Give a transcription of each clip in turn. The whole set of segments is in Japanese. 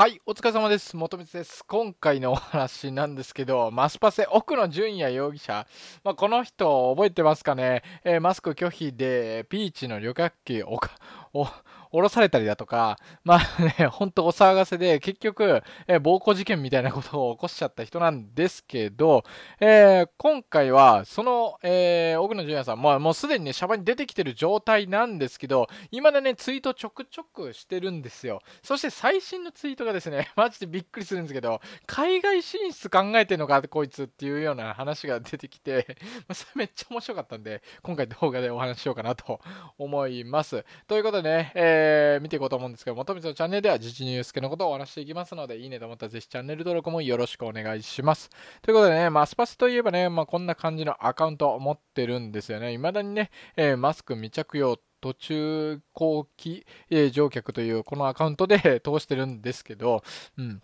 はい、お疲れ様です。元光です。今回のお話なんですけど、マスパセ奥野淳也容疑者、まあ、この人覚えてますかね、えー、マスク拒否でピーチの旅客機をお 降ろされたりだとか、まあね、ほんとお騒がせで、結局、えー、暴行事件みたいなことを起こしちゃった人なんですけど、えー、今回は、その、えー、奥野淳也さん、まあ、もうすでにね、シャバに出てきてる状態なんですけど、今だね、ツイートちょくちょくしてるんですよ。そして最新のツイートがですね、マジでびっくりするんですけど、海外進出考えてんのか、こいつっていうような話が出てきて、まあ、それめっちゃ面白かったんで、今回動画でお話ししようかなと思います。ということでね、えーえー、見ていこうと思うんですけど、もとみつのチャンネルでは自治ニュースケのことをお話していきますので、いいねと思ったらぜひチャンネル登録もよろしくお願いします。ということでね、マスパスといえばね、まあ、こんな感じのアカウントを持ってるんですよね。未だにね、えー、マスク未着用途中後期、えー、乗客というこのアカウントで 通してるんですけど、うん。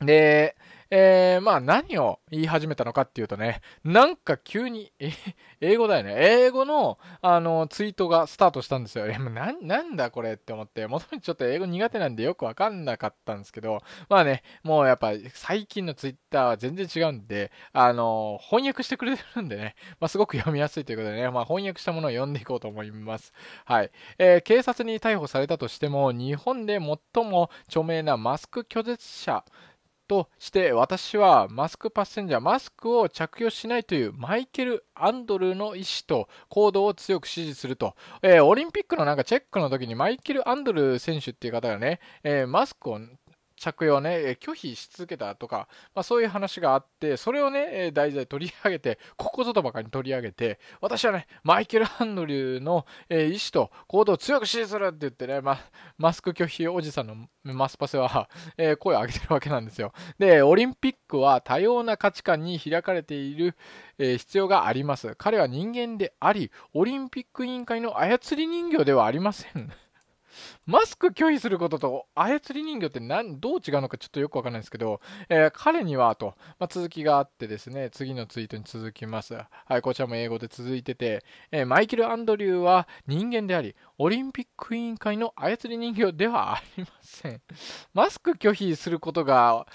で、えー、まあ何を言い始めたのかっていうとね、なんか急に、え、英語だよね。英語の、あの、ツイートがスタートしたんですよ。え、な、なんだこれって思って、もともとちょっと英語苦手なんでよくわかんなかったんですけど、まあね、もうやっぱ最近のツイッターは全然違うんで、あの、翻訳してくれてるんでね、まあすごく読みやすいということでね、まあ翻訳したものを読んでいこうと思います。はい。えー、警察に逮捕されたとしても、日本で最も著名なマスク拒絶者として私はマスクパッセンジャーマスクを着用しないというマイケル・アンドルの意思と行動を強く支持すると、えー、オリンピックのなんかチェックの時にマイケル・アンドル選手っていう方がね、えー、マスクを着用ね、拒否し続けたとか、まあ、そういう話があって、それをね、題材取り上げて、ここぞとばかり取り上げて、私はね、マイケル・ハンドリューの、え意思と行動を強く支持するって言ってね、ま、マスク拒否おじさんのマスパセは、え声を上げてるわけなんですよ。で、オリンピックは多様な価値観に開かれている、え必要があります。彼は人間であり、オリンピック委員会の操り人形ではありません。マスク拒否することと操り人形って何どう違うのかちょっとよくわかんないですけど、えー、彼にはと、まあ、続きがあってですね、次のツイートに続きます。はい、こちらも英語で続いてて、えー、マイケル・アンドリューは人間であり、オリンピック委員会の操り人形ではありません。マスク拒否することが、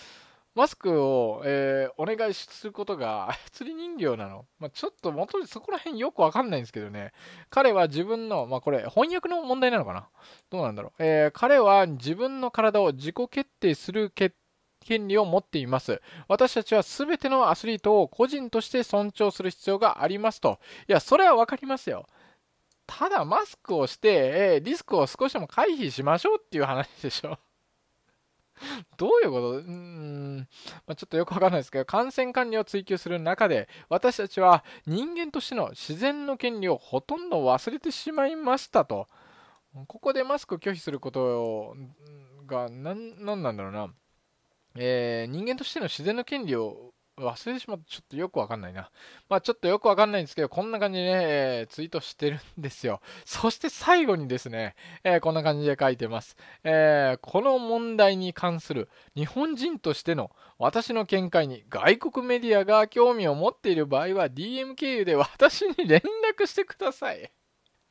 マスクを、えー、お願いすることが 操り人形なの、まあ、ちょっと元にそこら辺よくわかんないんですけどね。彼は自分の、まあ、これ翻訳の問題なのかな？どうなんだろう。えー、彼は自分の体を自己決定する決権利を持っています。私たちは全てのアスリートを個人として尊重する必要がありますと。いや、それはわかりますよ。ただマスクをして、えー、リスクを少しでも回避しましょうっていう話でしょ。どういうこと？うん、まあ、ちょっとよくわかんないですけど、感染管理を追求する中で、私たちは人間としての自然の権利をほとんど忘れてしまいましたと。ここでマスクを拒否することが何なんだろうな。えー、人間としての自然の権利を忘れてしまった。ちょっとよくわかんないな。まあちょっとよくわかんないんですけど、こんな感じでね、えー、ツイートしてるんですよ。そして最後にですね、えー、こんな感じで書いてます。えー、この問題に関する日本人としての私の見解に外国メディアが興味を持っている場合は DM 経由で私に連絡してください。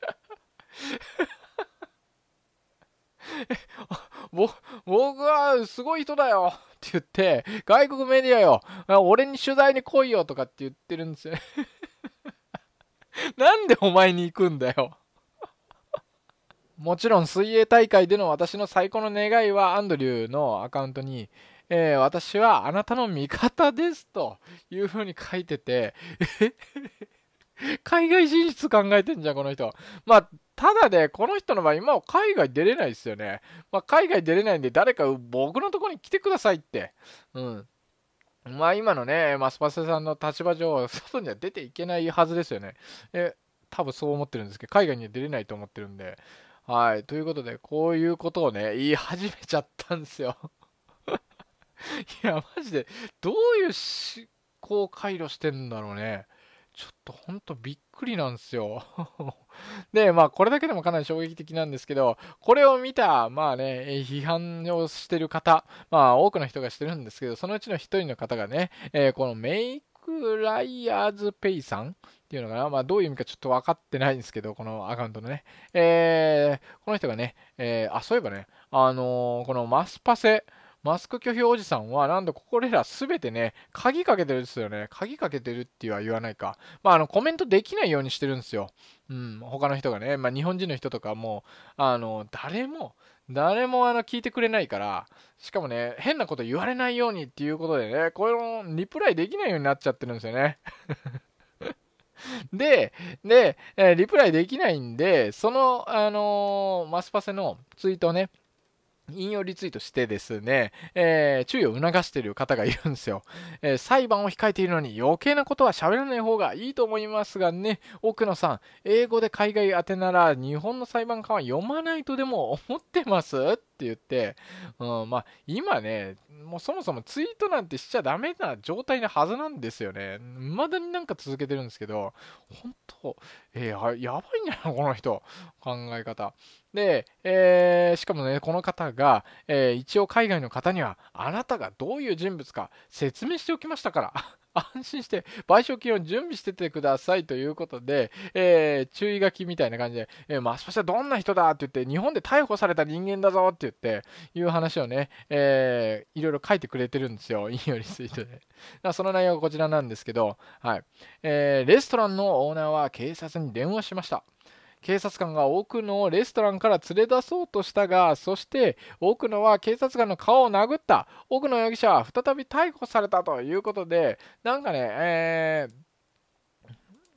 僕はすごい人だよって言って、外国メディアよ、俺に取材に来いよとかって言ってるんですよ。なんでお前に行くんだよ。もちろん水泳大会での私の最高の願いはアンドリューのアカウントに、えー、私はあなたの味方ですというふうに書いてて、海外進出考えてんじゃん、この人。まあ、ただね、この人の場合、今は海外出れないですよね。まあ、海外出れないんで、誰か僕のとこに来てくださいって。うん。まあ、今のね、マスパセさんの立場上、外には出ていけないはずですよね。え、多分そう思ってるんですけど、海外には出れないと思ってるんで。はい。ということで、こういうことをね、言い始めちゃったんですよ。いや、マジで、どういう思考回路してんだろうね。ちょっとほんとびっくりなんですよ。で、まあこれだけでもかなり衝撃的なんですけど、これを見た、まあね、批判をしてる方、まあ多くの人がしてるんですけど、そのうちの一人の方がね、えー、このメイクライアーズペイさんっていうのかな、まあどういう意味かちょっと分かってないんですけど、このアカウントのね、えー、この人がね、えー、あ、そういえばね、あの、このマスパセ、マスク拒否おじさんは、なんとこれらすべてね、鍵かけてるんですよね。鍵かけてるっては言わないか。まあ、あの、コメントできないようにしてるんですよ。うん、他の人がね、まあ、日本人の人とかも、あの、誰も、誰もあの聞いてくれないから、しかもね、変なこと言われないようにっていうことでね、これのリプライできないようになっちゃってるんですよね。で、で、えリプライできないんで、その、あのー、マスパセのツイートをね、引用リツイートしてですね、えー、注意を促している方がいるんですよ、えー、裁判を控えているのに余計なことは喋らない方がいいと思いますがね、奥野さん、英語で海外宛てなら日本の裁判官は読まないとでも思ってます？って言って、うん、まあ今ね、もうそもそもツイートなんてしちゃダメな状態なはずなんですよね。未だになんか続けてるんですけど、本当、えー、やばいんじゃないこの人、考え方。で、えー、しかもね、この方が、えー、一応海外の方には、あなたがどういう人物か説明しておきましたから。安心して賠償金を準備しててくださいということで、えー、注意書きみたいな感じで、えー、マスパシはどんな人だって言って、日本で逮捕された人間だぞって言って、いう話をね、えー、いろいろ書いてくれてるんですよ。引用リツイートで。その内容がこちらなんですけど、はい。えー、レストランのオーナーは警察に電話しました。警察官が奥野をレストランから連れ出そうとしたが、そして奥野は警察官の顔を殴った。奥野容疑者は再び逮捕されたということで、なんかね、え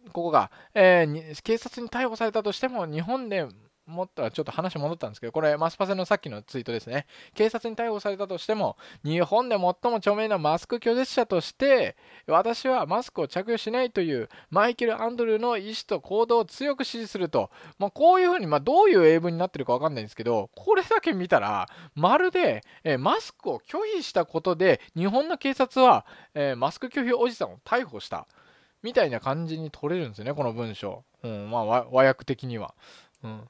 ー、ここが、えー、警察に逮捕されたとしても、日本でもっとちょっと話戻ったんですけど、これ、マスパセのさっきのツイートですね。警察に逮捕されたとしても、日本で最も著名なマスク拒絶者として、私はマスクを着用しないというマイケル・アンドルーの意思と行動を強く支持すると、まあ、こういうふうに、まあ、どういう英文になってるかわかんないんですけど、これだけ見たら、まるで、えマスクを拒否したことで、日本の警察は、えマスク拒否おじさんを逮捕した。みたいな感じに取れるんですよね、この文章。うん、まあ和訳的には。うん。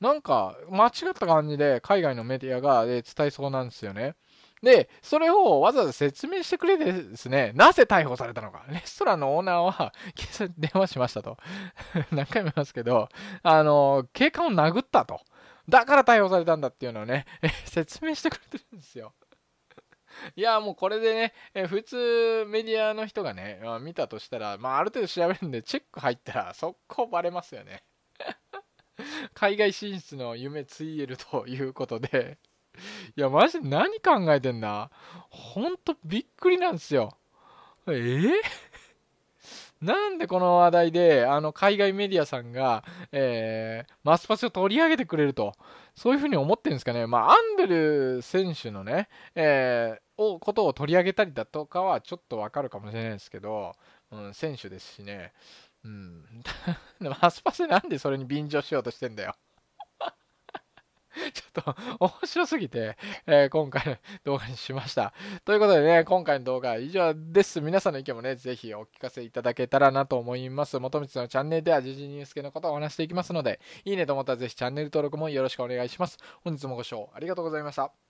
なんか間違った感じで海外のメディアが伝えそうなんですよね。で、それをわざわざ説明してくれてですね、なぜ逮捕されたのか。レストランのオーナーは警察に電話しましたと。何回も言いますけど、あの、警官を殴ったと。だから逮捕されたんだっていうのをね、説明してくれてるんですよ。いや、もうこれでね、え普通メディアの人がね、見たとしたら、まあ、ある程度調べるんで、チェック入ったら、速攻バレますよね。海外進出の夢ついえるということで、いや、マジで何考えてんだ？ほんとびっくりなんですよ。え？ー、なんでこの話題で、あの、海外メディアさんが、えー、マスパスを取り上げてくれると、そういうふうに思ってるんですかね。まあ、アンデル選手のね、えー、を、ことを取り上げたりだとかはちょっとわかるかもしれないですけど、うん、選手ですしね。うん。マスパスなんでそれに便乗しようとしてんだよ ちょっと面白すぎて、えー、今回の動画にしました。ということでね、今回の動画は以上です。皆さんの意見もね、ぜひお聞かせいただけたらなと思います。元光のチャンネルでは時事ニュース系のことをお話していきますので、いいねと思ったらぜひチャンネル登録もよろしくお願いします。本日もご視聴ありがとうございました。